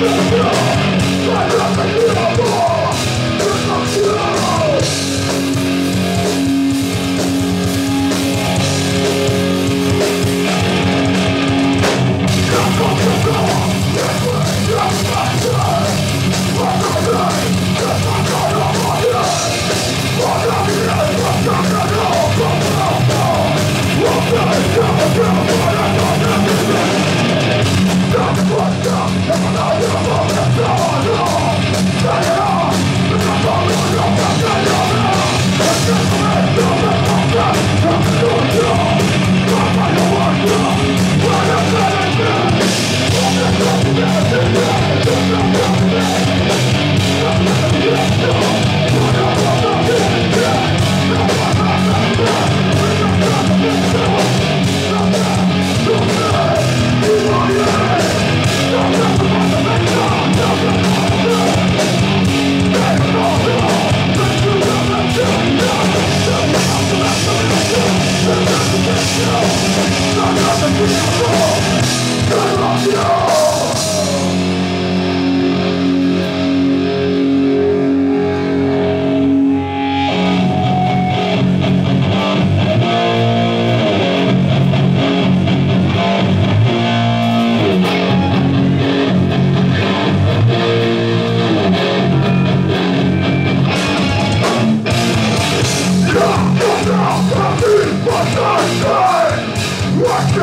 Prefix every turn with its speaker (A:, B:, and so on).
A: Thank you. you.